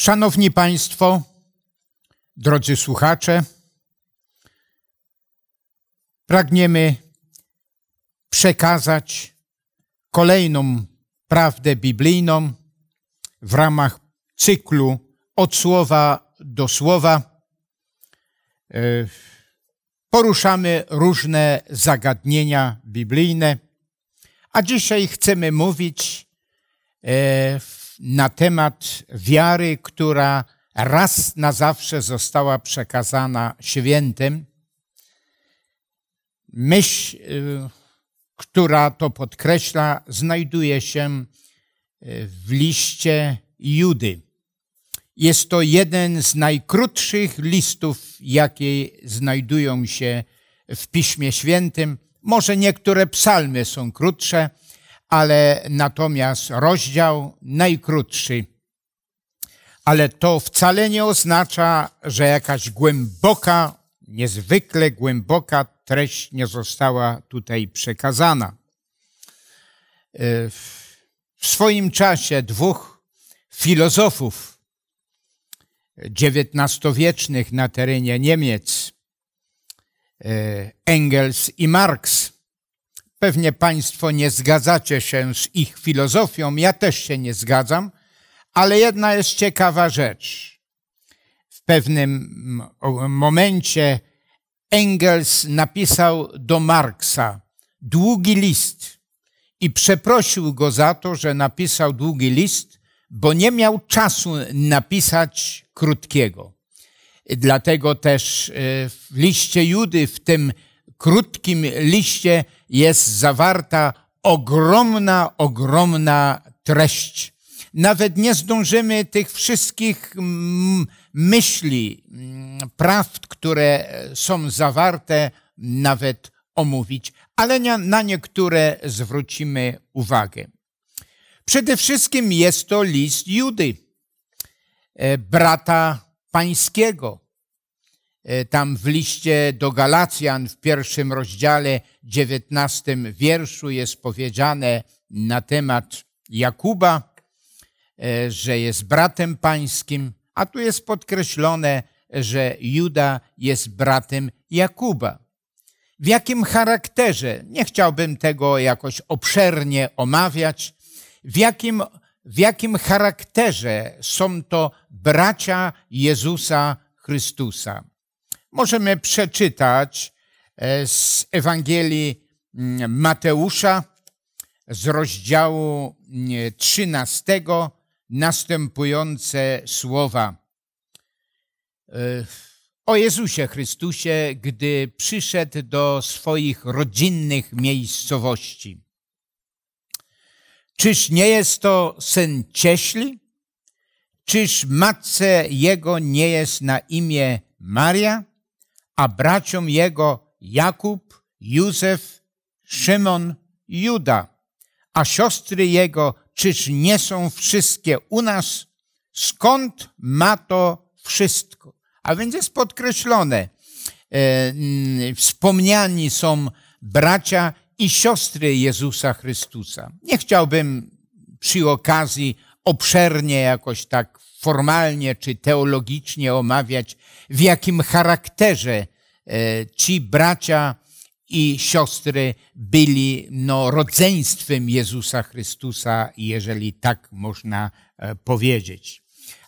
Szanowni Państwo, drodzy słuchacze, pragniemy przekazać kolejną prawdę biblijną w ramach cyklu od słowa do słowa. E, poruszamy różne zagadnienia biblijne, a dzisiaj chcemy mówić e, na temat wiary, która raz na zawsze została przekazana świętym. Myśl, y, która to podkreśla, znajduje się y, w liście Judy. Jest to jeden z najkrótszych listów, jakie znajdują się w Piśmie Świętym. Może niektóre psalmy są krótsze, ale natomiast rozdział najkrótszy. Ale to wcale nie oznacza, że jakaś głęboka, niezwykle głęboka treść nie została tutaj przekazana. W swoim czasie dwóch filozofów XIX-wiecznych na terenie Niemiec, e, Engels i Marx, Pewnie Państwo nie zgadzacie się z ich filozofią, ja też się nie zgadzam, ale jedna jest ciekawa rzecz. W pewnym momencie Engels napisał do Marksa długi list i przeprosił go za to, że napisał długi list, bo nie miał czasu napisać krótkiego. Dlatego też e, w liście Judy, w tym krótkim liście jest zawarta ogromna, ogromna treść. Nawet nie zdążymy tych wszystkich mm, myśli, mm, prawd, które są zawarte, nawet omówić, ale na niektóre zwrócimy uwagę. Przede wszystkim jest to list Judy, e, brata pańskiego, tam w liście do Galacjan w pierwszym rozdziale, dziewiętnastym wierszu jest powiedziane na temat Jakuba, e, że jest bratem pańskim, a tu jest podkreślone, że Juda jest bratem Jakuba. W jakim charakterze? Nie chciałbym tego jakoś obszernie omawiać. W jakim, w jakim charakterze są to bracia Jezusa Chrystusa? Możemy przeczytać e, z Ewangelii mm, Mateusza z rozdziału 13 mm, następujące słowa. E, o Jezusie Chrystusie, gdy przyszedł do swoich rodzinnych miejscowości. Czyż nie jest to syn cieśli? Czyż matce jego nie jest na imię Maria? A braciom jego Jakub, Józef, Szymon, Juda, a siostry jego, czyż nie są wszystkie u nas? Skąd ma to wszystko? A więc jest podkreślone, e, mm, wspomniani są bracia i siostry Jezusa Chrystusa. Nie chciałbym przy okazji obszernie jakoś tak formalnie czy teologicznie omawiać, w jakim charakterze e, ci bracia i siostry byli no, rodzeństwem Jezusa Chrystusa, jeżeli tak można e, powiedzieć.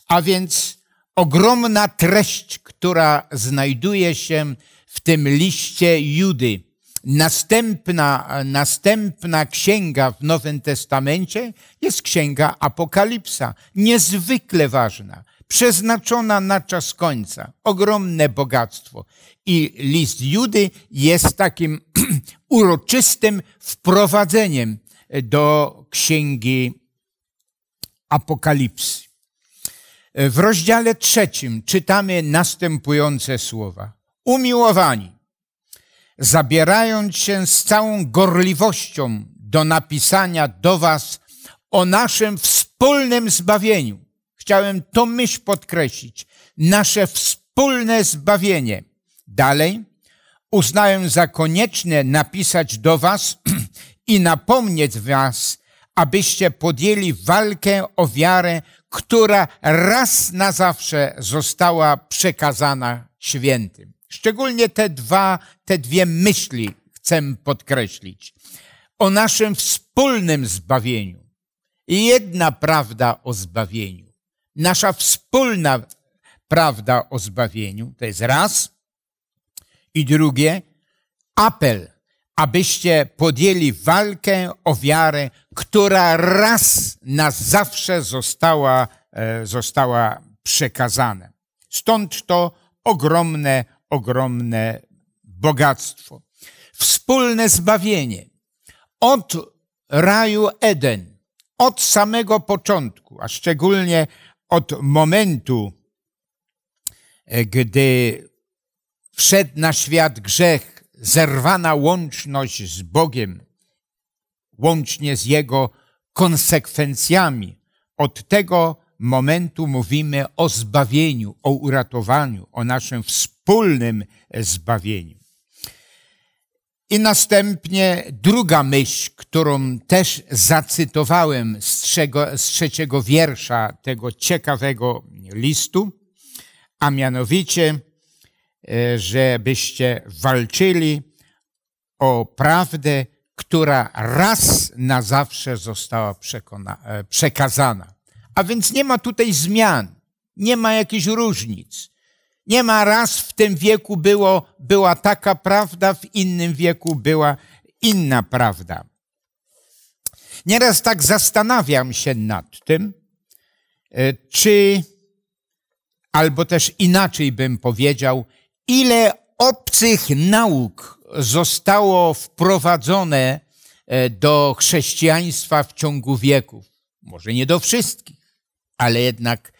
A więc ogromna treść, która znajduje się w tym liście Judy, Następna, następna księga w Nowym Testamencie jest księga Apokalipsa, niezwykle ważna, przeznaczona na czas końca, ogromne bogactwo. I list Judy jest takim uroczystym wprowadzeniem do księgi Apokalipsy. W rozdziale trzecim czytamy następujące słowa. Umiłowani, zabierając się z całą gorliwością do napisania do Was o naszym wspólnym zbawieniu. Chciałem to myśl podkreślić. Nasze wspólne zbawienie. Dalej, uznałem za konieczne napisać do Was i napomnieć Was, abyście podjęli walkę o wiarę, która raz na zawsze została przekazana świętym. Szczególnie te dwa, te dwie myśli chcę podkreślić. O naszym wspólnym zbawieniu. Jedna prawda o zbawieniu. Nasza wspólna prawda o zbawieniu, to jest raz. I drugie, apel, abyście podjęli walkę o wiarę, która raz na zawsze została, e, została przekazana. Stąd to ogromne, ogromne bogactwo. Wspólne zbawienie. Od raju Eden, od samego początku, a szczególnie od momentu, e, gdy wszedł na świat grzech, zerwana łączność z Bogiem, łącznie z Jego konsekwencjami. Od tego momentu mówimy o zbawieniu, o uratowaniu, o naszym wspólnym zbawieniu. I następnie druga myśl, którą też zacytowałem z, trzego, z trzeciego wiersza tego ciekawego listu, a mianowicie, e, żebyście walczyli o prawdę, która raz na zawsze została e, przekazana. A więc nie ma tutaj zmian, nie ma jakichś różnic. Nie ma raz w tym wieku było, była taka prawda, w innym wieku była inna prawda. Nieraz tak zastanawiam się nad tym, e, czy, albo też inaczej bym powiedział, ile obcych nauk zostało wprowadzone e, do chrześcijaństwa w ciągu wieków. Może nie do wszystkich, ale jednak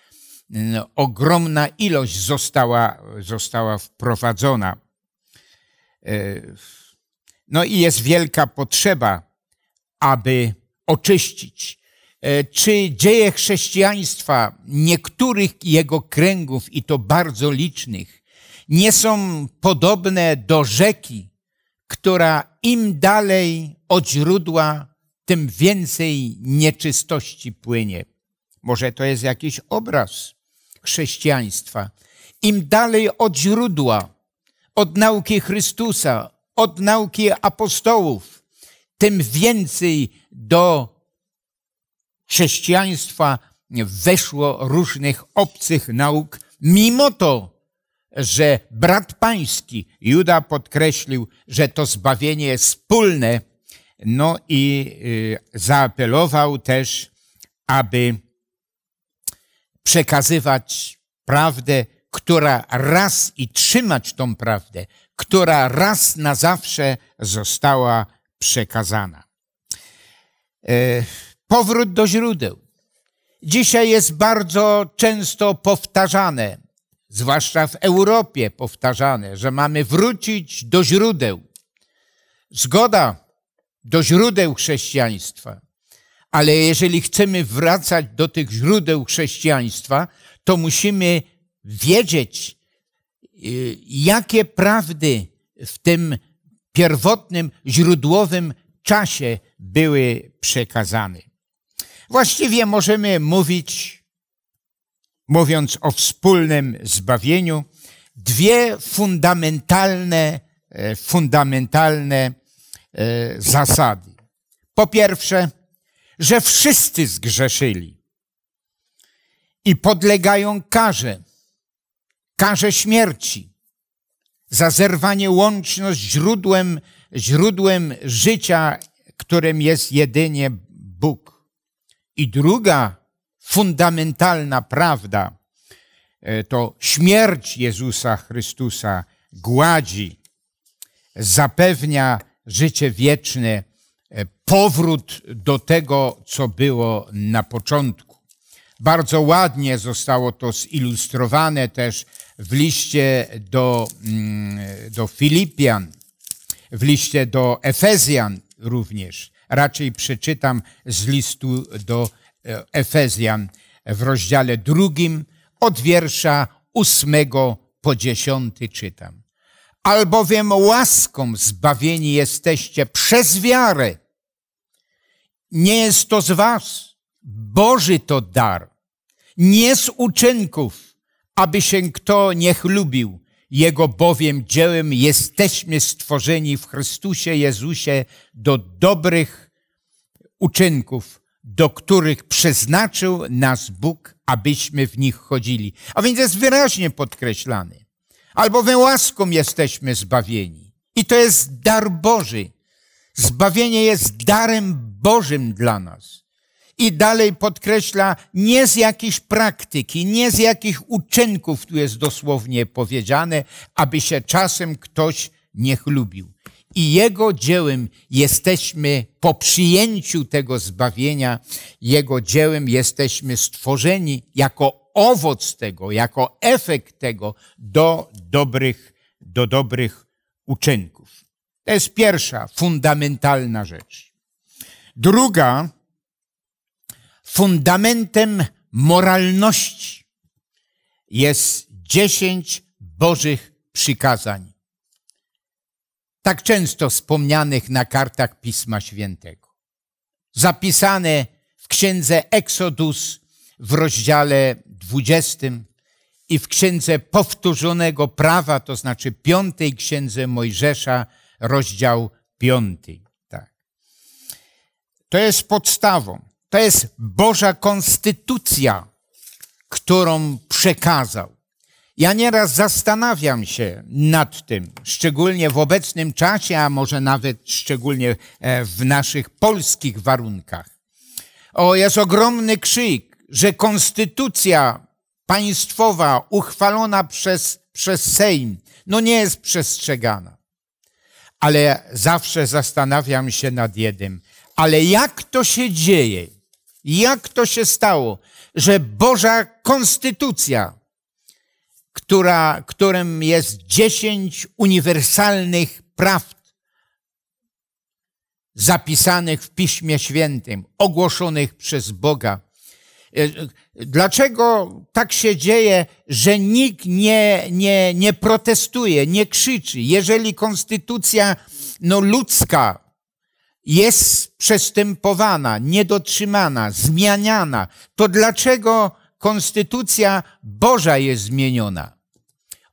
no, ogromna ilość została, została wprowadzona. E, no i jest wielka potrzeba, aby oczyścić. E, czy dzieje chrześcijaństwa niektórych jego kręgów, i to bardzo licznych, nie są podobne do rzeki, która im dalej od źródła, tym więcej nieczystości płynie. Może to jest jakiś obraz chrześcijaństwa. Im dalej od źródła, od nauki Chrystusa, od nauki apostołów, tym więcej do chrześcijaństwa weszło różnych obcych nauk, mimo to, że brat pański Juda podkreślił, że to zbawienie jest wspólne, no i y, zaapelował też, aby przekazywać prawdę, która raz i trzymać tą prawdę, która raz na zawsze została przekazana. E, powrót do źródeł. Dzisiaj jest bardzo często powtarzane, zwłaszcza w Europie powtarzane, że mamy wrócić do źródeł. Zgoda do źródeł chrześcijaństwa. Ale jeżeli chcemy wracać do tych źródeł chrześcijaństwa, to musimy wiedzieć, y, jakie prawdy w tym pierwotnym, źródłowym czasie były przekazane. Właściwie możemy mówić, mówiąc o wspólnym zbawieniu, dwie fundamentalne, e, fundamentalne e, zasady. Po pierwsze, że wszyscy zgrzeszyli. I podlegają karze, karze śmierci. Za zerwanie łączność z źródłem, źródłem życia, którym jest jedynie Bóg. I druga fundamentalna prawda e, to śmierć Jezusa Chrystusa gładzi, zapewnia życie wieczne powrót do tego, co było na początku. Bardzo ładnie zostało to zilustrowane też w liście do, mm, do Filipian, w liście do Efezjan również. Raczej przeczytam z listu do e, Efezjan w rozdziale drugim od wiersza ósmego po dziesiąty czytam. Albowiem łaską zbawieni jesteście przez wiarę nie jest to z was. Boży to dar. Nie z uczynków, aby się kto nie chlubił. Jego bowiem dziełem jesteśmy stworzeni w Chrystusie Jezusie do dobrych uczynków, do których przeznaczył nas Bóg, abyśmy w nich chodzili. A więc jest wyraźnie podkreślany. Albowiem łaską jesteśmy zbawieni. I to jest dar Boży. Zbawienie jest darem Bożym dla nas. I dalej podkreśla, nie z jakiejś praktyki, nie z jakich uczynków, tu jest dosłownie powiedziane, aby się czasem ktoś nie chlubił. I Jego dziełem jesteśmy po przyjęciu tego zbawienia, Jego dziełem jesteśmy stworzeni jako owoc tego, jako efekt tego do dobrych, do dobrych uczynków. To jest pierwsza fundamentalna rzecz. Druga, fundamentem moralności jest dziesięć Bożych przykazań. Tak często wspomnianych na kartach Pisma Świętego. Zapisane w księdze Exodus w rozdziale 20 i w księdze powtórzonego prawa, to znaczy piątej księdze Mojżesza, rozdział piąty. To jest podstawą. To jest Boża konstytucja, którą przekazał. Ja nieraz zastanawiam się nad tym, szczególnie w obecnym czasie, a może nawet szczególnie e, w naszych polskich warunkach. O, jest ogromny krzyk, że konstytucja państwowa uchwalona przez, przez Sejm, no nie jest przestrzegana. Ale zawsze zastanawiam się nad jednym. Ale jak to się dzieje? Jak to się stało, że Boża konstytucja, która, którym jest dziesięć uniwersalnych praw zapisanych w Piśmie Świętym, ogłoszonych przez Boga, E, dlaczego tak się dzieje, że nikt nie, nie, nie protestuje, nie krzyczy? Jeżeli konstytucja no, ludzka jest przestępowana, niedotrzymana, zmieniana, to dlaczego konstytucja Boża jest zmieniona?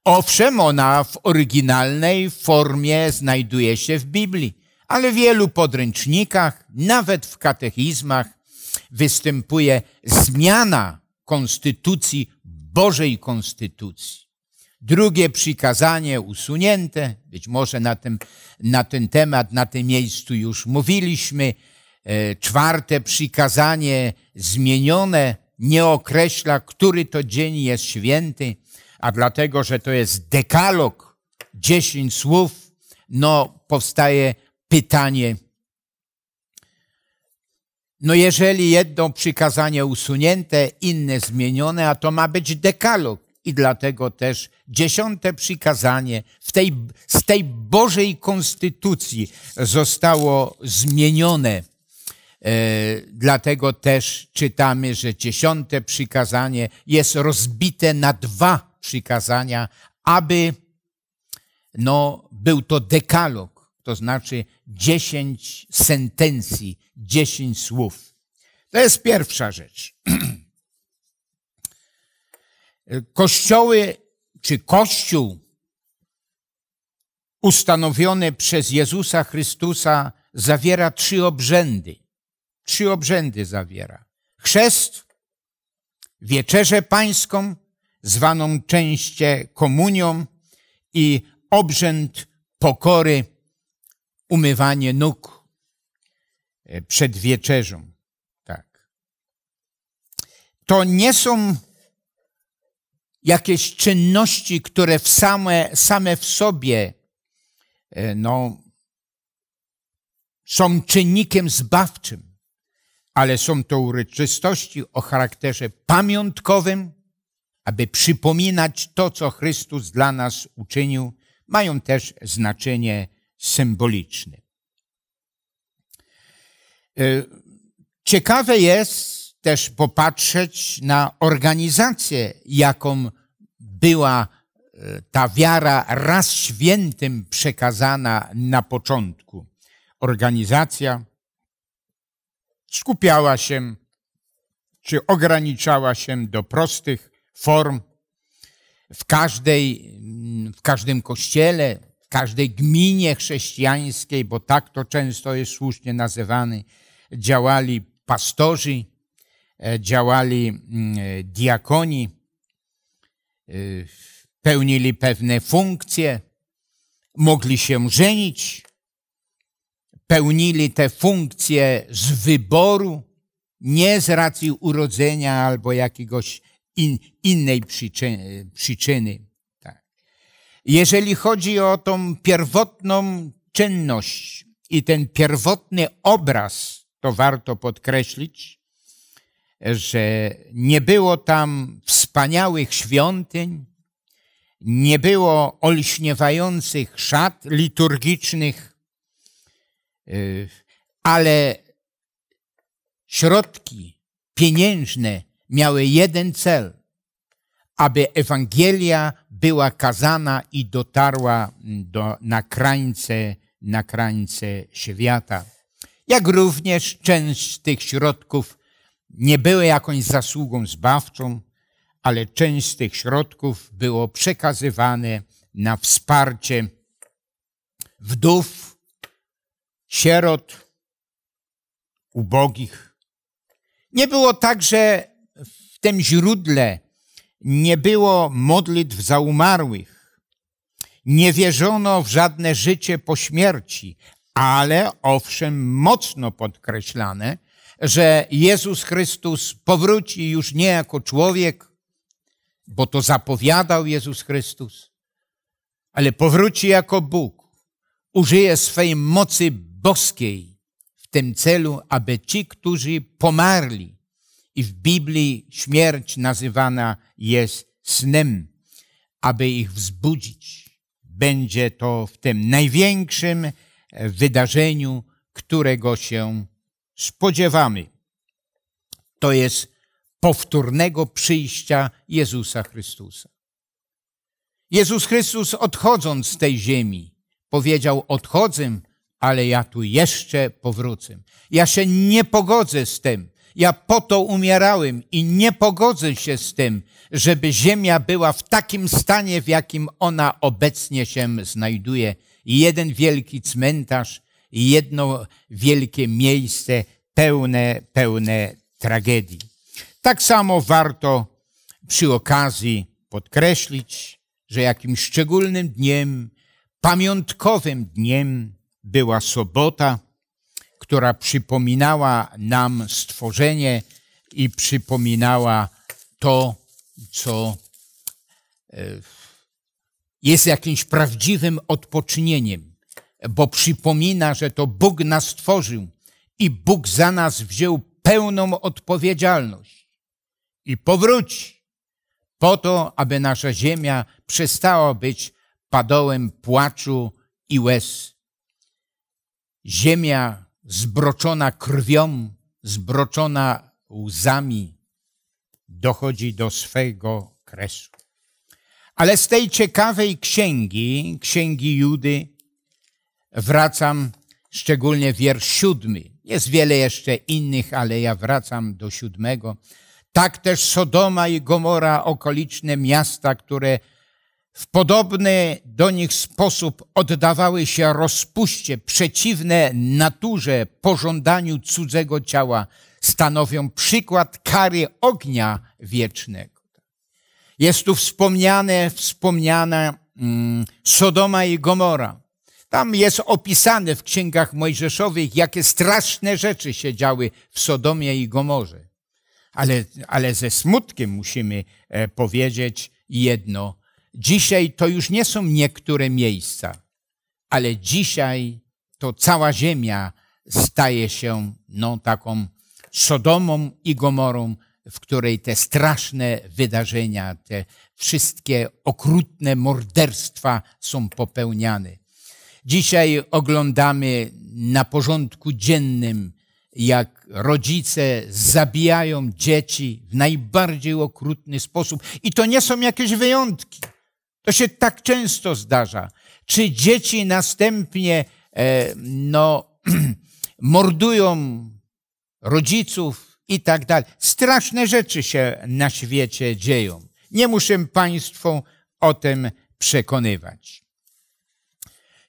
Owszem, ona w oryginalnej formie znajduje się w Biblii, ale w wielu podręcznikach, nawet w katechizmach, występuje zmiana konstytucji, Bożej konstytucji. Drugie przykazanie usunięte, być może na, tym, na ten temat, na tym miejscu już mówiliśmy. E, czwarte przykazanie zmienione nie określa, który to dzień jest święty, a dlatego, że to jest dekalog, dziesięć słów, no powstaje pytanie, no jeżeli jedno przykazanie usunięte, inne zmienione, a to ma być dekalog. I dlatego też dziesiąte przykazanie w tej, z tej Bożej konstytucji zostało zmienione. E, dlatego też czytamy, że dziesiąte przykazanie jest rozbite na dwa przykazania, aby no, był to dekalog, to znaczy dziesięć sentencji, dziesięć słów. To jest pierwsza rzecz. Kościoły, czy Kościół ustanowiony przez Jezusa Chrystusa zawiera trzy obrzędy. Trzy obrzędy zawiera. Chrzest, wieczerzę pańską, zwaną częście komunią i obrzęd pokory, umywanie nóg E, przed wieczerzą. Tak. To nie są jakieś czynności, które w same, same w sobie e, no, są czynnikiem zbawczym, ale są to uroczystości o charakterze pamiątkowym, aby przypominać to, co Chrystus dla nas uczynił, mają też znaczenie symboliczne. E, ciekawe jest też popatrzeć na organizację, jaką była e, ta wiara raz świętym przekazana na początku. Organizacja skupiała się czy ograniczała się do prostych form w każdej, w każdym kościele, w każdej gminie chrześcijańskiej, bo tak to często jest słusznie nazywany, działali pastorzy, e, działali mm, diakoni, e, pełnili pewne funkcje, mogli się żenić, pełnili te funkcje z wyboru, nie z racji urodzenia albo jakiegoś in, innej przyczyny. przyczyny. Tak. Jeżeli chodzi o tą pierwotną czynność i ten pierwotny obraz, to warto podkreślić, że nie było tam wspaniałych świątyń, nie było olśniewających szat liturgicznych, y, ale środki pieniężne miały jeden cel, aby Ewangelia była kazana i dotarła do, na krańce, na krańce świata. Jak również część z tych środków nie były jakąś zasługą zbawczą, ale część z tych środków było przekazywane na wsparcie wdów, sierot, ubogich. Nie było także w tym źródle, nie było modlitw za umarłych. Nie wierzono w żadne życie po śmierci, ale owszem, mocno podkreślane, że Jezus Chrystus powróci już nie jako człowiek, bo to zapowiadał Jezus Chrystus, ale powróci jako Bóg. Użyje swej mocy boskiej w tym celu, aby ci, którzy pomarli, i w Biblii śmierć nazywana jest snem, aby ich wzbudzić. Będzie to w tym największym wydarzeniu, którego się spodziewamy. To jest powtórnego przyjścia Jezusa Chrystusa. Jezus Chrystus odchodząc z tej ziemi powiedział odchodzę, ale ja tu jeszcze powrócę. Ja się nie pogodzę z tym. Ja po to umierałem i nie pogodzę się z tym, żeby ziemia była w takim stanie, w jakim ona obecnie się znajduje. Jeden wielki cmentarz, jedno wielkie miejsce pełne, pełne tragedii. Tak samo warto przy okazji podkreślić, że jakimś szczególnym dniem, pamiątkowym dniem była sobota, która przypominała nam stworzenie i przypominała to, co e, jest jakimś prawdziwym odpocznieniem, bo przypomina, że to Bóg nas stworzył i Bóg za nas wziął pełną odpowiedzialność i powróci po to, aby nasza ziemia przestała być padołem płaczu i łez. Ziemia zbroczona krwią, zbroczona łzami, dochodzi do swego kresu. Ale z tej ciekawej księgi, księgi Judy, wracam szczególnie wiersz siódmy. Jest wiele jeszcze innych, ale ja wracam do siódmego. Tak też Sodoma i Gomora, okoliczne miasta, które w podobny do nich sposób oddawały się rozpuście, przeciwne naturze, pożądaniu cudzego ciała, stanowią przykład kary ognia wiecznego. Jest tu wspomniane, wspomniana mm, Sodoma i Gomora. Tam jest opisane w księgach mojżeszowych, jakie straszne rzeczy się działy w Sodomie i Gomorze. Ale, ale ze smutkiem musimy e, powiedzieć jedno, Dzisiaj to już nie są niektóre miejsca, ale dzisiaj to cała ziemia staje się no, taką Sodomą i Gomorą, w której te straszne wydarzenia, te wszystkie okrutne morderstwa są popełniane. Dzisiaj oglądamy na porządku dziennym, jak rodzice zabijają dzieci w najbardziej okrutny sposób. I to nie są jakieś wyjątki. To się tak często zdarza. Czy dzieci następnie e, no, mordują rodziców i tak dalej. Straszne rzeczy się na świecie dzieją. Nie muszę Państwu o tym przekonywać.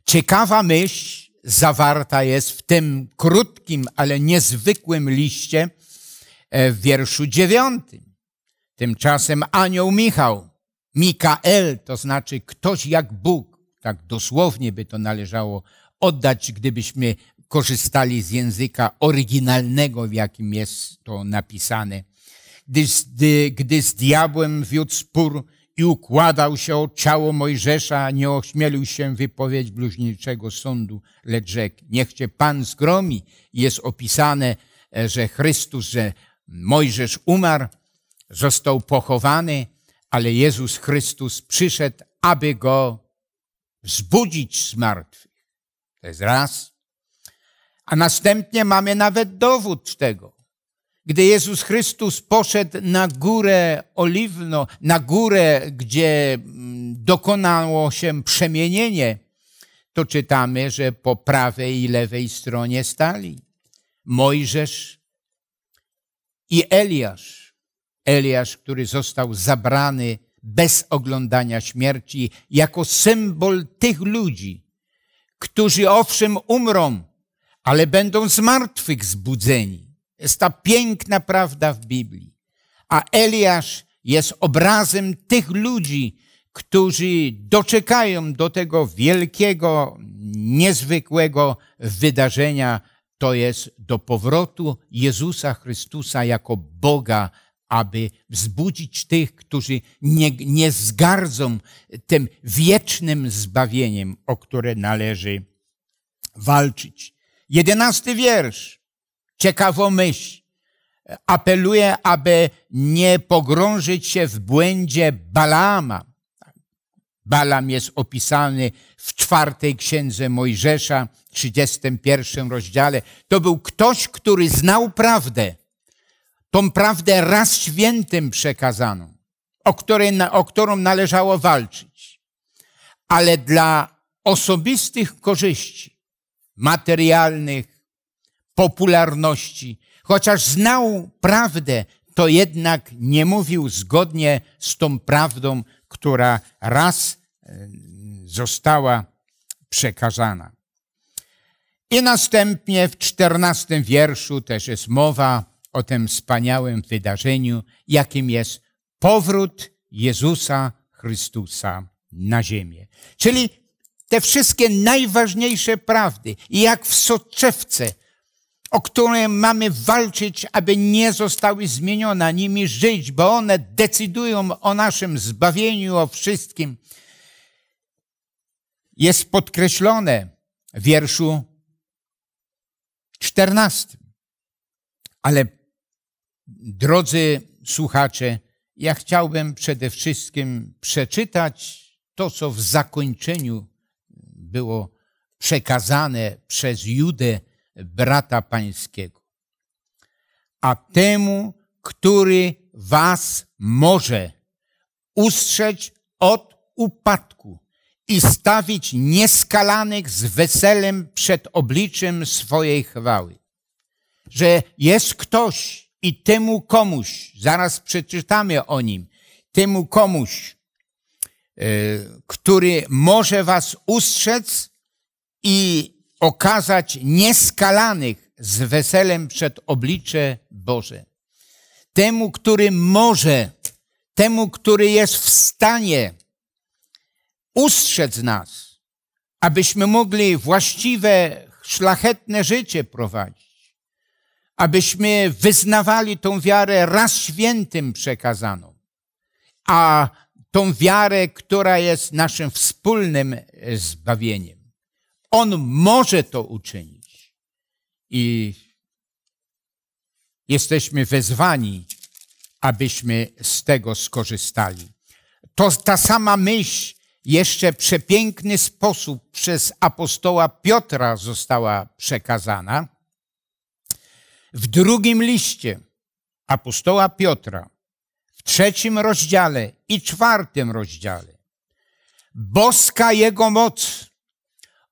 Ciekawa myśl zawarta jest w tym krótkim, ale niezwykłym liście e, w wierszu dziewiątym. Tymczasem anioł Michał, Mikael, to znaczy ktoś jak Bóg, tak dosłownie by to należało oddać, gdybyśmy korzystali z języka oryginalnego, w jakim jest to napisane. Gdy, gdy, gdy z diabłem wiódł spór i układał się o ciało Mojżesza, nie ośmielił się wypowiedzieć bluźniczego sądu, lecz rzekł, niech cię Pan zgromi. Jest opisane, e, że Chrystus, że Mojżesz umarł, został pochowany, ale Jezus Chrystus przyszedł, aby go wzbudzić z martwych. To jest raz. A następnie mamy nawet dowód tego. Gdy Jezus Chrystus poszedł na górę oliwno, na górę, gdzie mm, dokonało się przemienienie, to czytamy, że po prawej i lewej stronie stali Mojżesz i Eliasz. Eliasz, który został zabrany bez oglądania śmierci, jako symbol tych ludzi, którzy owszem umrą, ale będą z martwych zbudzeni. Jest ta piękna prawda w Biblii. A Eliasz jest obrazem tych ludzi, którzy doczekają do tego wielkiego, niezwykłego wydarzenia, to jest do powrotu Jezusa Chrystusa jako Boga, aby wzbudzić tych, którzy nie, nie zgardzą tym wiecznym zbawieniem, o które należy walczyć. Jedenasty wiersz. Ciekawą myśl. Apeluje, aby nie pogrążyć się w błędzie Balama. Balam jest opisany w czwartej księdze Mojżesza, 31 rozdziale. To był ktoś, który znał prawdę. Tą prawdę raz świętym przekazaną, o, której, o którą należało walczyć. Ale dla osobistych korzyści, materialnych, popularności. Chociaż znał prawdę, to jednak nie mówił zgodnie z tą prawdą, która raz e, została przekazana. I następnie w czternastym wierszu też jest mowa o tym wspaniałym wydarzeniu, jakim jest powrót Jezusa Chrystusa na ziemię. Czyli te wszystkie najważniejsze prawdy, jak w soczewce, o które mamy walczyć, aby nie zostały zmienione, nimi żyć, bo one decydują o naszym zbawieniu, o wszystkim. Jest podkreślone w wierszu czternastym. Ale drodzy słuchacze, ja chciałbym przede wszystkim przeczytać to, co w zakończeniu było przekazane przez Judę, brata pańskiego. A temu, który was może ustrzeć od upadku i stawić nieskalanych z weselem przed obliczem swojej chwały. Że jest ktoś i temu komuś, zaraz przeczytamy o nim, temu komuś, Y, który może was ustrzec i okazać nieskalanych z weselem przed oblicze Boże. Temu, który może, temu, który jest w stanie ustrzec nas, abyśmy mogli właściwe, szlachetne życie prowadzić, abyśmy wyznawali tą wiarę raz świętym przekazaną, a tą wiarę, która jest naszym wspólnym zbawieniem. On może to uczynić. I jesteśmy wezwani, abyśmy z tego skorzystali. To ta sama myśl jeszcze przepiękny sposób przez apostoła Piotra została przekazana. W drugim liście apostoła Piotra, w trzecim rozdziale i czwartym rozdziale. Boska Jego moc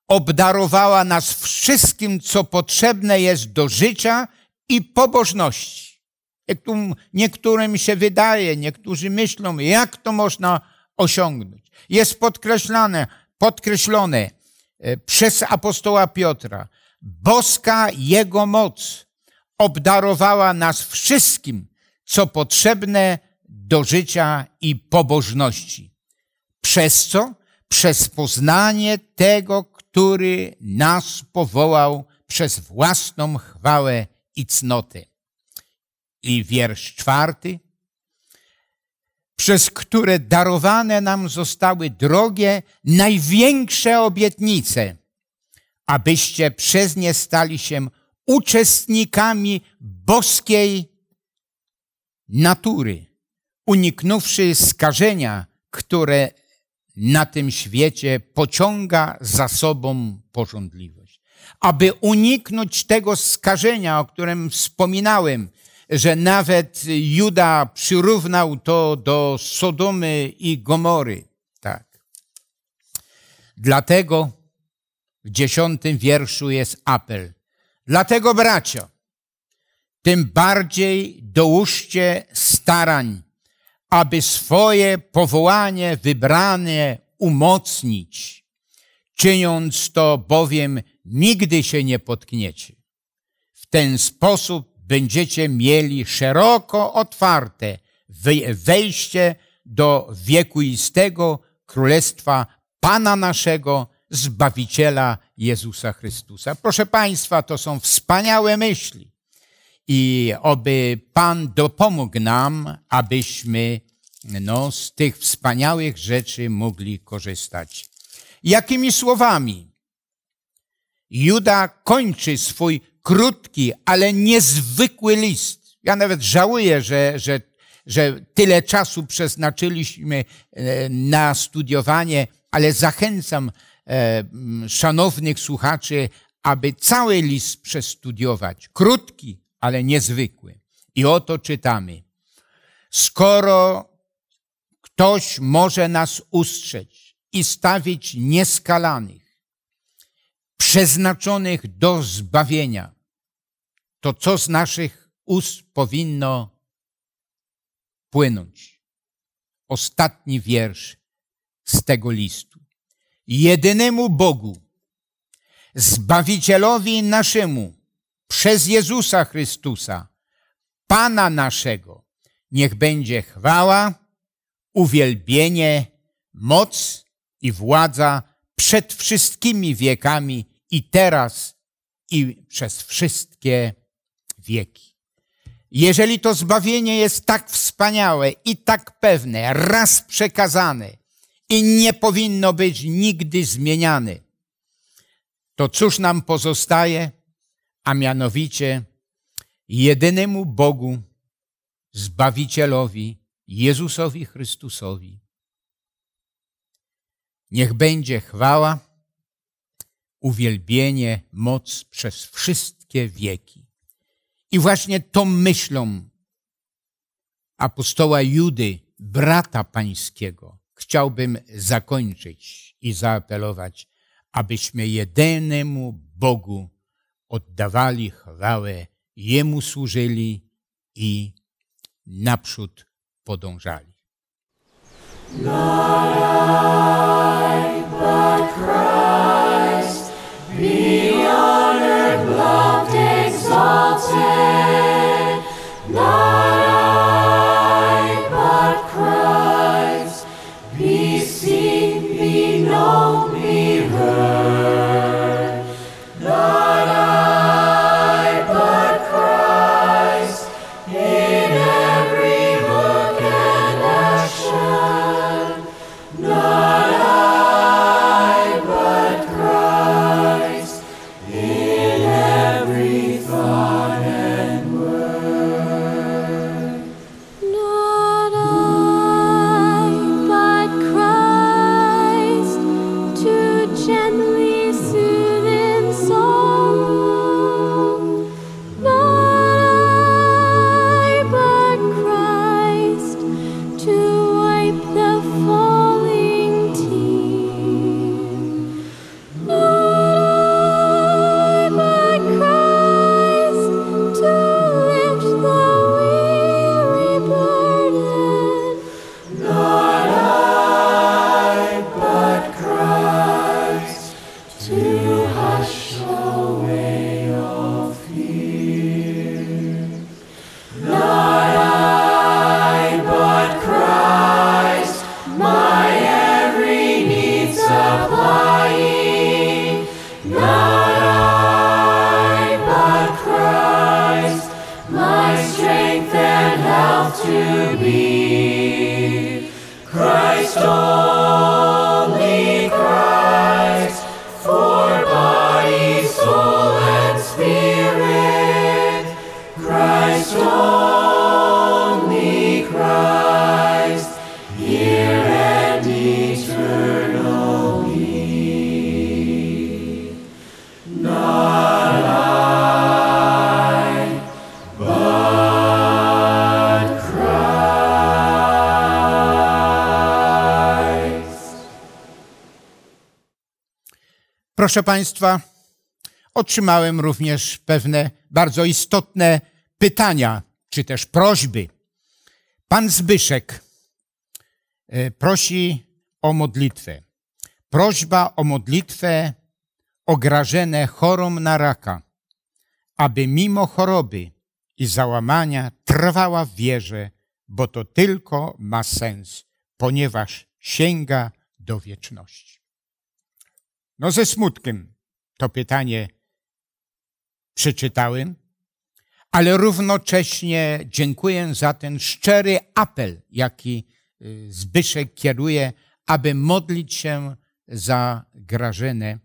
obdarowała nas wszystkim, co potrzebne jest do życia i pobożności. Niektórym się wydaje, niektórzy myślą, jak to można osiągnąć. Jest podkreślane, podkreślone e, przez apostoła Piotra. Boska Jego moc obdarowała nas wszystkim, co potrzebne do życia i pobożności. Przez co? Przez poznanie tego, który nas powołał przez własną chwałę i cnotę. I wiersz czwarty. Przez które darowane nam zostały drogie, największe obietnice, abyście przez nie stali się uczestnikami boskiej natury, uniknąwszy skażenia, które na tym świecie pociąga za sobą porządliwość. Aby uniknąć tego skażenia, o którym wspominałem, że nawet Juda przyrównał to do Sodomy i Gomory. Tak. Dlatego w dziesiątym wierszu jest apel. Dlatego, bracia, tym bardziej dołóżcie starań, aby swoje powołanie wybrane umocnić. Czyniąc to bowiem nigdy się nie potkniecie. W ten sposób będziecie mieli szeroko otwarte wejście do wiekuistego królestwa Pana naszego, Zbawiciela Jezusa Chrystusa. Proszę Państwa, to są wspaniałe myśli i oby Pan dopomógł nam, abyśmy no, z tych wspaniałych rzeczy mogli korzystać. Jakimi słowami? Juda kończy swój krótki, ale niezwykły list. Ja nawet żałuję, że, że, że tyle czasu przeznaczyliśmy e, na studiowanie, ale zachęcam e, szanownych słuchaczy, aby cały list przestudiować. Krótki, ale niezwykły. I oto czytamy. Skoro ktoś może nas ustrzeć i stawić nieskalanych, przeznaczonych do zbawienia, to co z naszych ust powinno płynąć? Ostatni wiersz z tego listu. Jedynemu Bogu, Zbawicielowi naszemu, przez Jezusa Chrystusa, Pana naszego, niech będzie chwała, uwielbienie, moc i władza przed wszystkimi wiekami i teraz i przez wszystkie wieki. Jeżeli to zbawienie jest tak wspaniałe i tak pewne, raz przekazane i nie powinno być nigdy zmieniane, to cóż nam pozostaje? A mianowicie jedynemu Bogu, Zbawicielowi, Jezusowi Chrystusowi. Niech będzie chwała, uwielbienie, moc przez wszystkie wieki. I właśnie tą myślą apostoła Judy, brata pańskiego, chciałbym zakończyć i zaapelować, abyśmy jedynemu Bogu oddawali chwałę, Jemu służyli i naprzód podążali. Not I, but Christ, be honored, loved, exalted. Proszę Państwa, otrzymałem również pewne bardzo istotne pytania, czy też prośby. Pan Zbyszek e, prosi o modlitwę. Prośba o modlitwę o Grażynę chorą na raka, aby mimo choroby i załamania trwała w wierze, bo to tylko ma sens, ponieważ sięga do wieczności. No ze smutkiem to pytanie przeczytałem, ale równocześnie dziękuję za ten szczery apel, jaki y, Zbyszek kieruje, aby modlić się za Grażynę,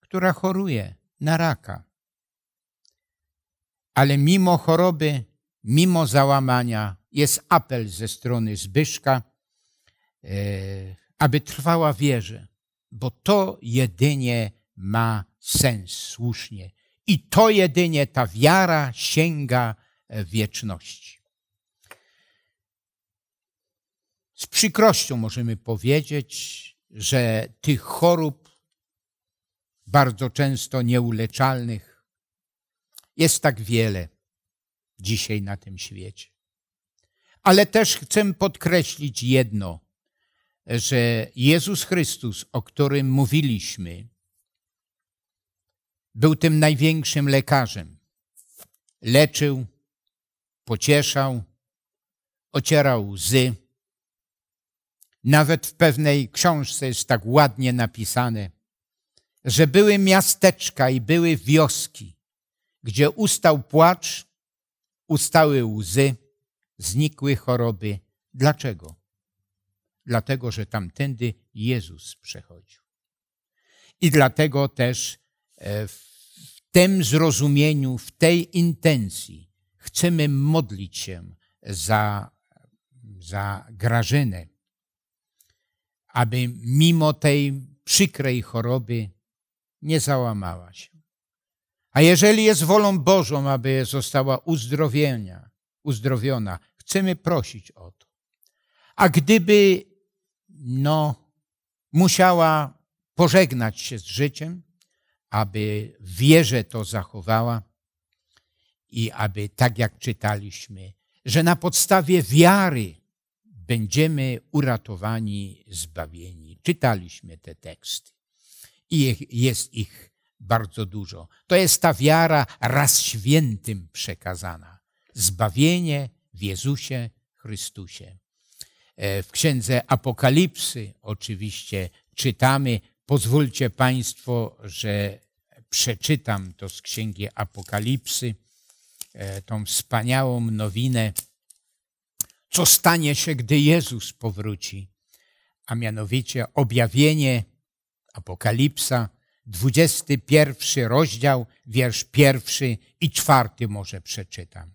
która choruje na raka. Ale mimo choroby, mimo załamania, jest apel ze strony Zbyszka, e, aby trwała wierze, bo to jedynie ma sens słusznie. I to jedynie ta wiara sięga e, wieczności. Z przykrością możemy powiedzieć, że tych chorób bardzo często nieuleczalnych jest tak wiele dzisiaj na tym świecie. Ale też chcę podkreślić jedno, że Jezus Chrystus, o którym mówiliśmy, był tym największym lekarzem. Leczył, pocieszał, ocierał łzy. Nawet w pewnej książce jest tak ładnie napisane, że były miasteczka i były wioski, gdzie ustał płacz, ustały łzy, znikły choroby. Dlaczego? Dlatego, że tamtędy Jezus przechodził. I dlatego też e, w tym zrozumieniu, w tej intencji chcemy modlić się za, za Grażynę, aby mimo tej przykrej choroby nie załamała się. A jeżeli jest wolą Bożą, aby została uzdrowienia, uzdrowiona, chcemy prosić o to. A gdyby no, musiała pożegnać się z życiem, aby wierze to zachowała i aby, tak jak czytaliśmy, że na podstawie wiary będziemy uratowani, zbawieni. Czytaliśmy te teksty i jest ich bardzo dużo. To jest ta wiara raz świętym przekazana. Zbawienie w Jezusie Chrystusie. E, w księdze Apokalipsy oczywiście czytamy, pozwólcie Państwo, że przeczytam to z księgi Apokalipsy, e, tą wspaniałą nowinę, co stanie się, gdy Jezus powróci, a mianowicie objawienie Apokalipsa, 21 rozdział, wiersz pierwszy i czwarty może przeczytam.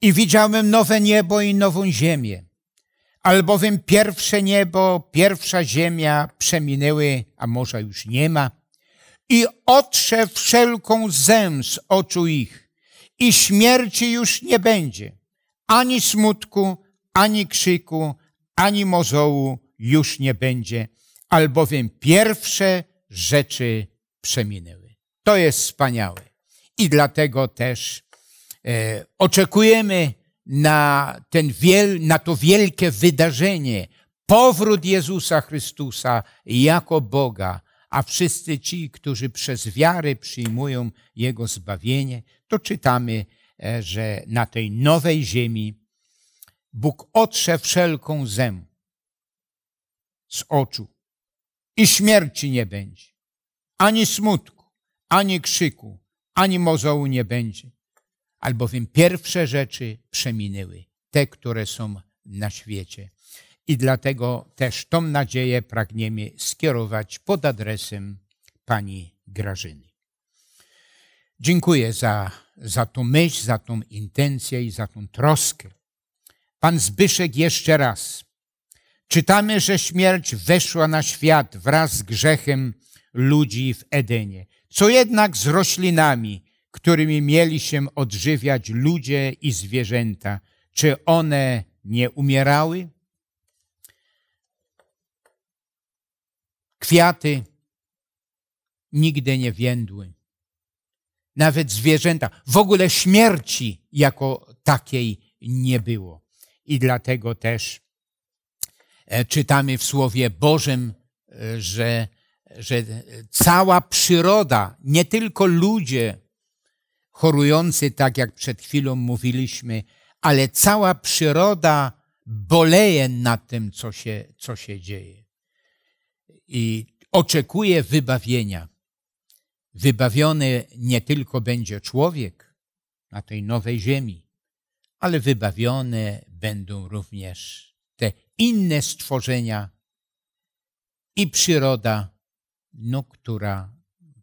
I widziałem nowe niebo i nową ziemię, albowiem pierwsze niebo, pierwsza ziemia przeminęły, a morza już nie ma, i otrze wszelką zę z oczu ich, i śmierci już nie będzie, ani smutku, ani krzyku, ani mozołu już nie będzie, albowiem pierwsze rzeczy przeminęły. To jest wspaniałe. I dlatego też e, oczekujemy na, ten wiel, na to wielkie wydarzenie, powrót Jezusa Chrystusa jako Boga, a wszyscy ci, którzy przez wiarę przyjmują Jego zbawienie, to czytamy, e, że na tej nowej ziemi Bóg otrze wszelką zę z oczu. I śmierci nie będzie, ani smutku, ani krzyku, ani mozołu nie będzie, albowiem pierwsze rzeczy przeminęły, te, które są na świecie. I dlatego też tą nadzieję pragniemy skierować pod adresem pani Grażyny. Dziękuję za, za tą myśl, za tą intencję i za tą troskę. Pan Zbyszek jeszcze raz. Czytamy, że śmierć weszła na świat wraz z grzechem ludzi w Edenie. Co jednak z roślinami, którymi mieli się odżywiać ludzie i zwierzęta? Czy one nie umierały? Kwiaty nigdy nie więdły. Nawet zwierzęta. W ogóle śmierci jako takiej nie było. I dlatego też e, czytamy w Słowie Bożym, e, że, że cała przyroda, nie tylko ludzie chorujący, tak jak przed chwilą mówiliśmy, ale cała przyroda boleje nad tym, co się, co się dzieje. I oczekuje wybawienia. Wybawiony nie tylko będzie człowiek na tej nowej ziemi, ale wybawione będą również te inne stworzenia i przyroda, no, która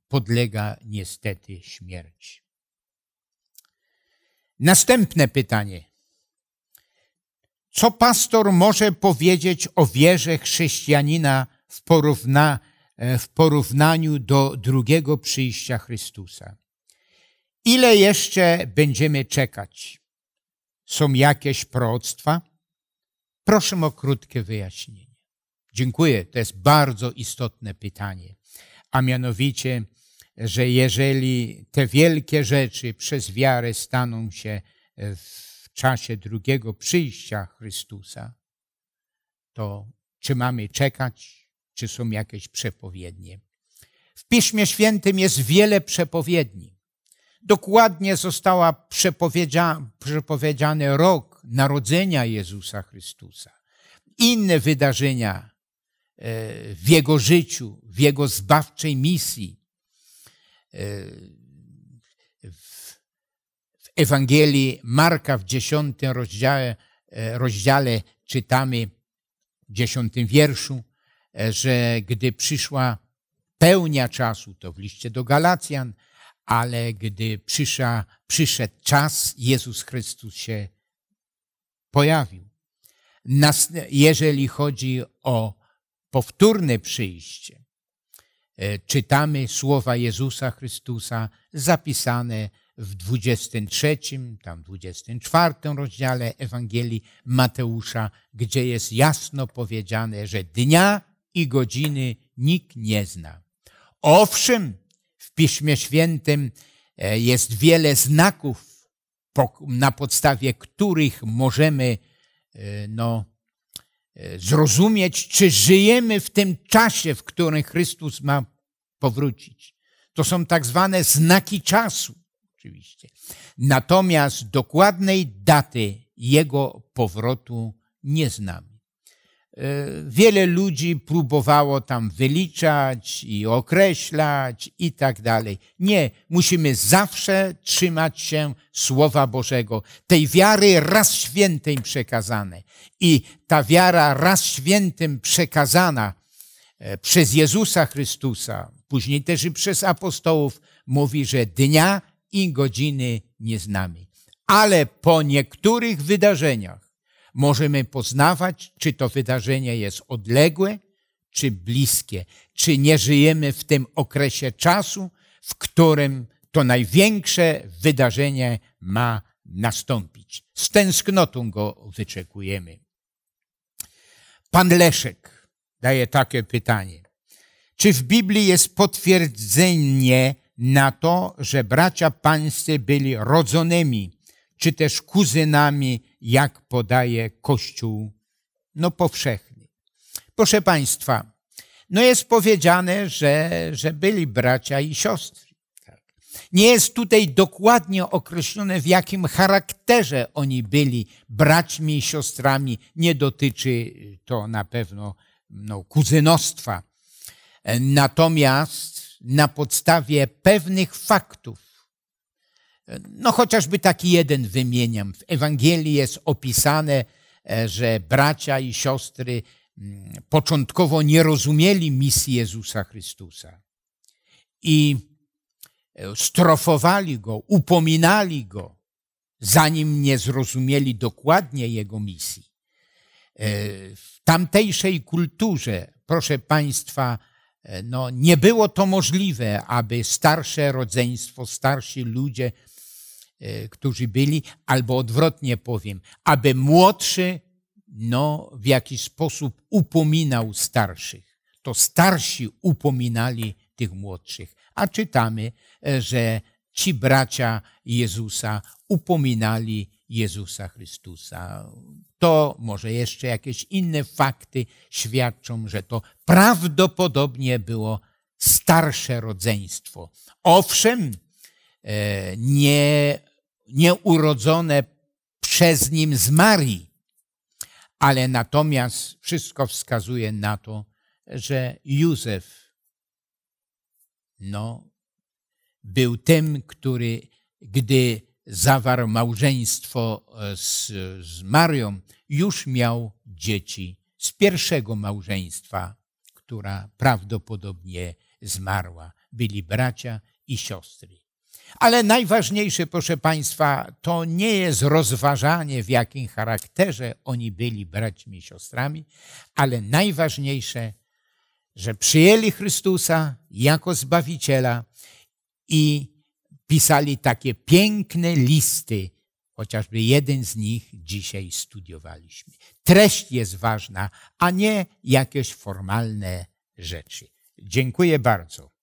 podlega niestety śmierci. Następne pytanie. Co pastor może powiedzieć o wierze chrześcijanina w, porówna, e, w porównaniu do drugiego przyjścia Chrystusa? Ile jeszcze będziemy czekać? Są jakieś proroctwa? Proszę o krótkie wyjaśnienie. Dziękuję. To jest bardzo istotne pytanie. A mianowicie, że jeżeli te wielkie rzeczy przez wiarę staną się w czasie drugiego przyjścia Chrystusa, to czy mamy czekać, czy są jakieś przepowiednie? W Piśmie Świętym jest wiele przepowiedni. Dokładnie została przepowiedzia, przepowiedziany rok narodzenia Jezusa Chrystusa. Inne wydarzenia e, w Jego życiu, w Jego zbawczej misji. E, w Ewangelii Marka w dziesiątym rozdziale, e, rozdziale czytamy w dziesiątym wierszu, że gdy przyszła pełnia czasu, to w liście do Galacjan, ale gdy przysza, przyszedł czas, Jezus Chrystus się pojawił. Nas, jeżeli chodzi o powtórne przyjście, e, czytamy słowa Jezusa Chrystusa zapisane w 23, tam 24 rozdziale Ewangelii Mateusza, gdzie jest jasno powiedziane, że dnia i godziny nikt nie zna. Owszem, w Piśmie Świętym e, jest wiele znaków, na podstawie których możemy e, no, e, zrozumieć, czy żyjemy w tym czasie, w którym Chrystus ma powrócić. To są tak zwane znaki czasu, oczywiście. Natomiast dokładnej daty Jego powrotu nie znamy. E, wiele ludzi próbowało tam wyliczać i określać i tak dalej. Nie, musimy zawsze trzymać się Słowa Bożego, tej wiary raz świętej przekazanej. I ta wiara raz świętym przekazana e, przez Jezusa Chrystusa, później też i przez apostołów, mówi, że dnia i godziny nie znamy. Ale po niektórych wydarzeniach, możemy poznawać, czy to wydarzenie jest odległe, czy bliskie, czy nie żyjemy w tym okresie czasu, w którym to największe wydarzenie ma nastąpić. Z tęsknotą go wyczekujemy. Pan Leszek daje takie pytanie. Czy w Biblii jest potwierdzenie na to, że bracia pańscy byli rodzonymi czy też kuzynami, jak podaje Kościół no, powszechny. Proszę Państwa, no jest powiedziane, że, że byli bracia i siostry. Tak. Nie jest tutaj dokładnie określone, w jakim charakterze oni byli braćmi i siostrami. Nie dotyczy to na pewno no, kuzynostwa. Natomiast na podstawie pewnych faktów, no chociażby taki jeden wymieniam. W Ewangelii jest opisane, e, że bracia i siostry początkowo nie rozumieli misji Jezusa Chrystusa i e, strofowali go, upominali go, zanim nie zrozumieli dokładnie jego misji. W tamtejszej kulturze, proszę Państwa, no, nie było to możliwe, aby starsze rodzeństwo, starsi ludzie, e, którzy byli, albo odwrotnie powiem, aby młodszy no, w jakiś sposób upominał starszych. To starsi upominali tych młodszych. A czytamy, e, że ci bracia Jezusa upominali Jezusa Chrystusa. To może jeszcze jakieś inne fakty świadczą, że to prawdopodobnie było starsze rodzeństwo. Owszem, e, nie, nieurodzone przez nim z Marii, ale natomiast wszystko wskazuje na to, że Józef no, był tym, który, gdy zawarł małżeństwo e, z, z Marią, już miał dzieci z pierwszego małżeństwa, która prawdopodobnie zmarła. Byli bracia i siostry. Ale najważniejsze, proszę Państwa, to nie jest rozważanie, w jakim charakterze oni byli braćmi i siostrami, ale najważniejsze, że przyjęli Chrystusa jako Zbawiciela i pisali takie piękne listy, chociażby jeden z nich dzisiaj studiowaliśmy. Treść jest ważna, a nie jakieś formalne rzeczy. Dziękuję bardzo.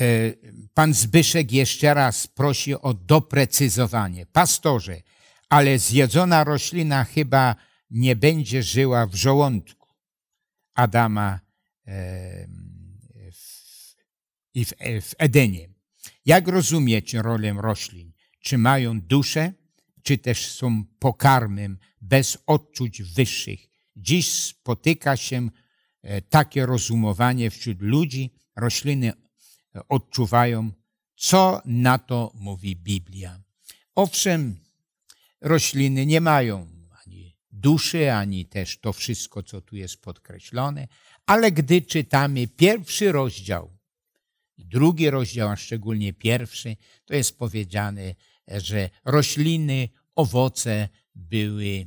E, pan Zbyszek jeszcze raz prosi o doprecyzowanie. Pastorze, ale zjedzona roślina chyba nie będzie żyła w żołądku Adama i w, w Edenie. Jak rozumieć rolę roślin? Czy mają duszę, czy też są pokarmem bez odczuć wyższych? Dziś spotyka się e, takie rozumowanie wśród ludzi. Rośliny e, odczuwają, co na to mówi Biblia. Owszem, rośliny nie mają ani duszy, ani też to wszystko, co tu jest podkreślone, ale gdy czytamy pierwszy rozdział drugi rozdział, a szczególnie pierwszy, to jest powiedziane, że rośliny, owoce były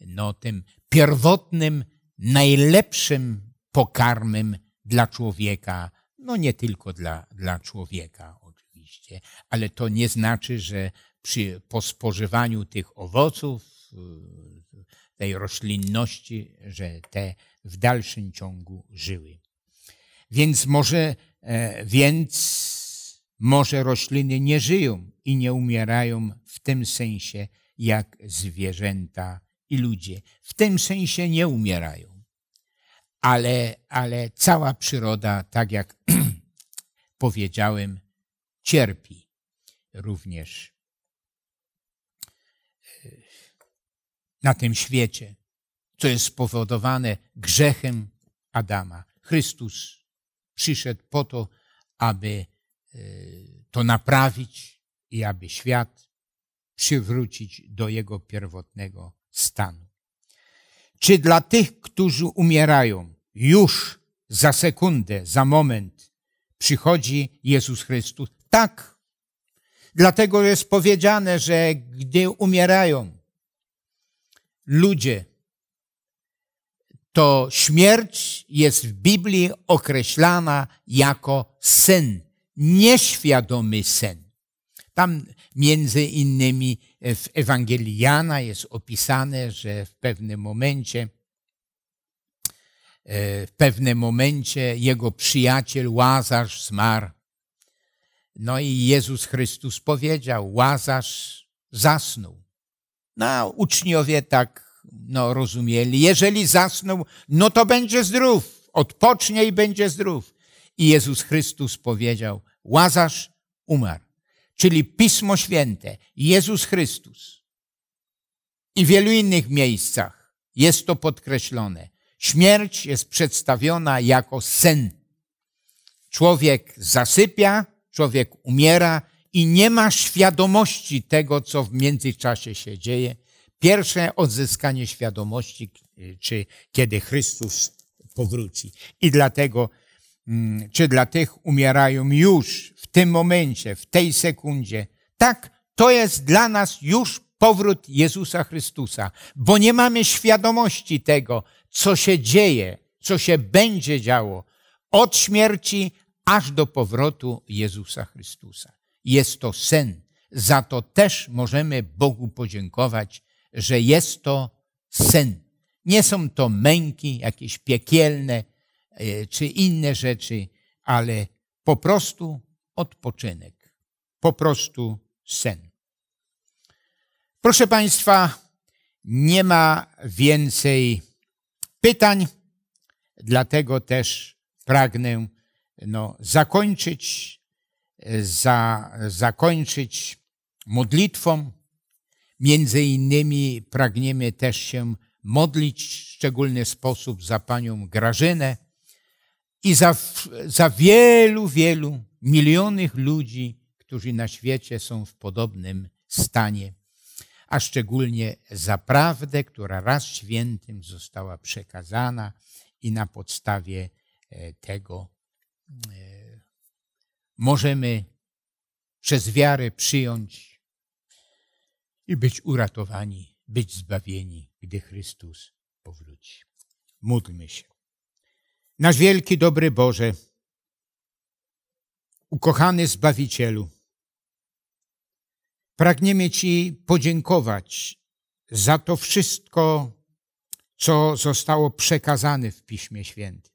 no, tym pierwotnym, najlepszym pokarmem dla człowieka. No nie tylko dla, dla człowieka oczywiście, ale to nie znaczy, że przy, po spożywaniu tych owoców, tej roślinności, że te w dalszym ciągu żyły. Więc może E, więc może rośliny nie żyją i nie umierają w tym sensie jak zwierzęta i ludzie. W tym sensie nie umierają. Ale, ale cała przyroda, tak jak powiedziałem, cierpi również e, na tym świecie, co jest spowodowane grzechem Adama. Chrystus przyszedł po to, aby e, to naprawić i aby świat przywrócić do jego pierwotnego stanu. Czy dla tych, którzy umierają, już za sekundę, za moment przychodzi Jezus Chrystus? Tak. Dlatego jest powiedziane, że gdy umierają ludzie, to śmierć jest w Biblii określana jako sen, nieświadomy sen. Tam między innymi w Ewangelii Jana jest opisane, że w pewnym momencie w pewnym momencie jego przyjaciel Łazarz zmarł. No i Jezus Chrystus powiedział, Łazarz zasnął. No, uczniowie tak no, rozumieli. Jeżeli zasnął, no to będzie zdrów. Odpocznie i będzie zdrów. I Jezus Chrystus powiedział, Łazarz umarł. Czyli Pismo Święte, Jezus Chrystus. I w wielu innych miejscach jest to podkreślone. Śmierć jest przedstawiona jako sen. Człowiek zasypia, człowiek umiera i nie ma świadomości tego, co w międzyczasie się dzieje pierwsze odzyskanie świadomości, czy kiedy Chrystus powróci. I dlatego, mm, czy dla tych umierają już w tym momencie, w tej sekundzie, tak, to jest dla nas już powrót Jezusa Chrystusa, bo nie mamy świadomości tego, co się dzieje, co się będzie działo od śmierci aż do powrotu Jezusa Chrystusa. Jest to sen. Za to też możemy Bogu podziękować, że jest to sen. Nie są to męki jakieś piekielne e, czy inne rzeczy, ale po prostu odpoczynek, po prostu sen. Proszę Państwa, nie ma więcej pytań, dlatego też pragnę no, zakończyć, za, zakończyć modlitwą. Między innymi pragniemy też się modlić w szczególny sposób za panią Grażynę i za, za wielu, wielu milionów ludzi, którzy na świecie są w podobnym stanie, a szczególnie za prawdę, która raz świętym została przekazana i na podstawie e, tego e, możemy przez wiarę przyjąć i być uratowani, być zbawieni, gdy Chrystus powróci. Módlmy się. Nasz wielki, dobry Boże, ukochany Zbawicielu, pragniemy Ci podziękować za to wszystko, co zostało przekazane w Piśmie Świętym.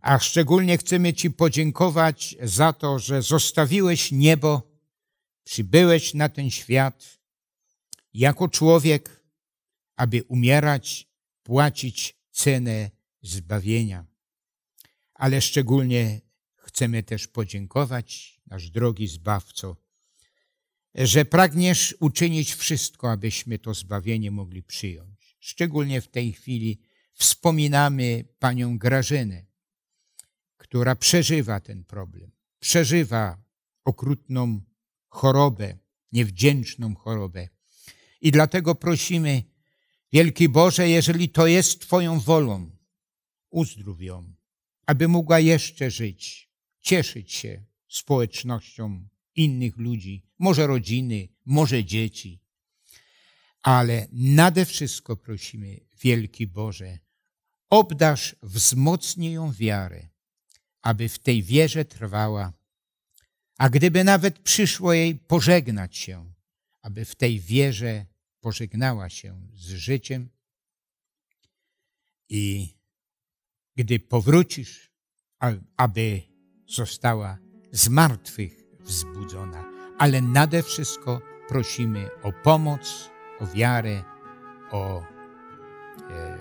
A szczególnie chcemy Ci podziękować za to, że zostawiłeś niebo, przybyłeś na ten świat jako człowiek, aby umierać, płacić cenę zbawienia. Ale szczególnie chcemy też podziękować, nasz drogi Zbawco, że pragniesz uczynić wszystko, abyśmy to zbawienie mogli przyjąć. Szczególnie w tej chwili wspominamy panią Grażynę, która przeżywa ten problem, przeżywa okrutną chorobę, niewdzięczną chorobę. I dlatego prosimy, Wielki Boże, jeżeli to jest Twoją wolą, uzdrów ją, aby mogła jeszcze żyć, cieszyć się społecznością innych ludzi, może rodziny, może dzieci. Ale nade wszystko prosimy, Wielki Boże, obdasz, wzmocnij ją wiarę, aby w tej wierze trwała, a gdyby nawet przyszło jej pożegnać się, aby w tej wierze pożegnała się z życiem i gdy powrócisz, aby została z martwych wzbudzona. Ale nade wszystko prosimy o pomoc, o wiarę, o e,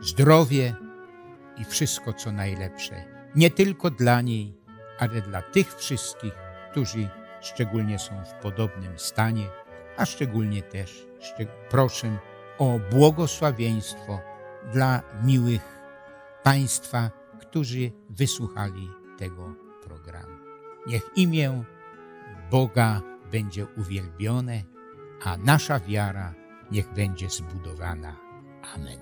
zdrowie i wszystko, co najlepsze. Nie tylko dla niej, ale dla tych wszystkich, którzy szczególnie są w podobnym stanie, a szczególnie też proszę o błogosławieństwo dla miłych Państwa, którzy wysłuchali tego programu. Niech imię Boga będzie uwielbione, a nasza wiara niech będzie zbudowana. Amen.